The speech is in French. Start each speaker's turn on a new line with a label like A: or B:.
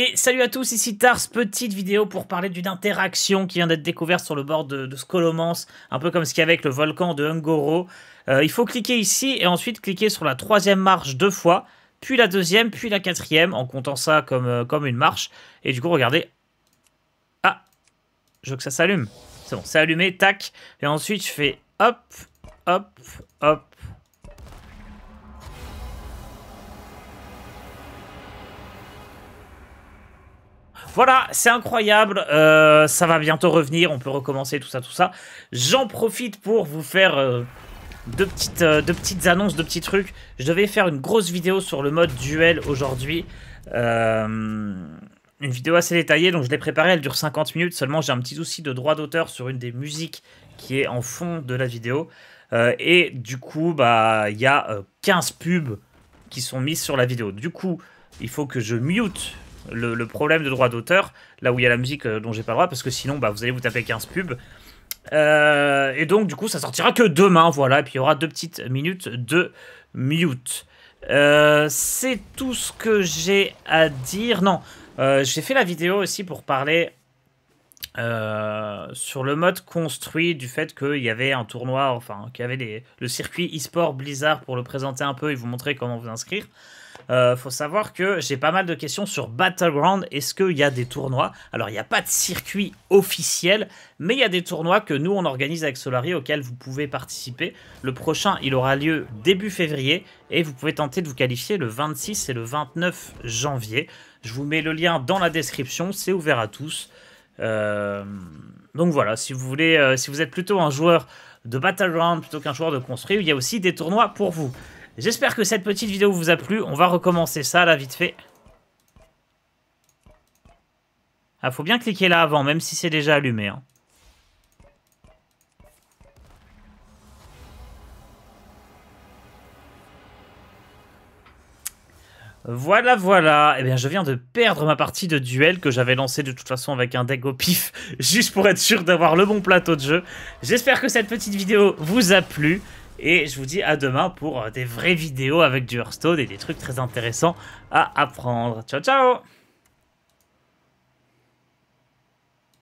A: Et salut à tous, ici Tars, petite vidéo pour parler d'une interaction qui vient d'être découverte sur le bord de, de Skolomance, un peu comme ce qu'il y avait avec le volcan de Ungoro. Euh, il faut cliquer ici et ensuite cliquer sur la troisième marche deux fois, puis la deuxième, puis la quatrième, en comptant ça comme, euh, comme une marche. Et du coup, regardez. Ah, je veux que ça s'allume. C'est bon, c'est allumé, tac. Et ensuite, je fais hop, hop, hop, Voilà, c'est incroyable. Euh, ça va bientôt revenir. On peut recommencer tout ça, tout ça. J'en profite pour vous faire euh, deux, petites, euh, deux petites annonces, deux petits trucs. Je devais faire une grosse vidéo sur le mode duel aujourd'hui. une vidéo assez détaillée, donc je l'ai préparée. Elle dure 50 minutes. Seulement, j'ai un petit souci de droit d'auteur sur une des musiques qui est en fond de la vidéo. et du coup, bah, il y a 15 pubs qui sont mises sur la vidéo. Du coup, il faut que je mute le, problème de droit d'auteur, là où il y a la musique euh, dont j'ai pas le droit, parce que sinon bah, vous allez vous taper 15 pubs. Euh, et donc du coup ça sortira que demain, voilà, et puis il y aura deux petites minutes de mute. Euh, c'est tout ce que j'ai à dire. Non, j'ai fait la vidéo aussi pour parler sur le mode construit du fait qu'il y avait un tournoi, enfin qu'il y avait le circuit e-sport Blizzard pour le présenter un peu et vous montrer comment vous inscrire. Euh, faut savoir que j'ai pas mal de questions sur Battleground. Est-ce qu'il y a des tournois? Alors, il n'y a pas de circuit officiel, mais il y a des tournois que nous, on organise avec Solari auxquels vous pouvez participer. Le prochain, il aura lieu début février et vous pouvez tenter de vous qualifier le 26 et le 29 janvier. Je vous mets le lien dans la description, c'est ouvert à tous. Euh, donc voilà, si vous voulez, euh, si vous êtes plutôt un joueur de Battleground plutôt qu'un joueur de construit, il y a aussi des tournois pour vous. J'espère que cette petite vidéo vous a plu. On va recommencer ça là vite fait. Ah, faut bien cliquer là avant, même si c'est déjà allumé. Hein. Voilà, voilà. Eh bien, je viens de perdre ma partie de duel que j'avais lancée de toute façon avec un deck au pif, juste pour être sûr d'avoir le bon plateau de jeu. J'espère que cette petite vidéo vous a plu. Et je vous dis à demain pour euh, des vraies vidéos avec du Hearthstone et des trucs très intéressants à apprendre. Ciao, ciao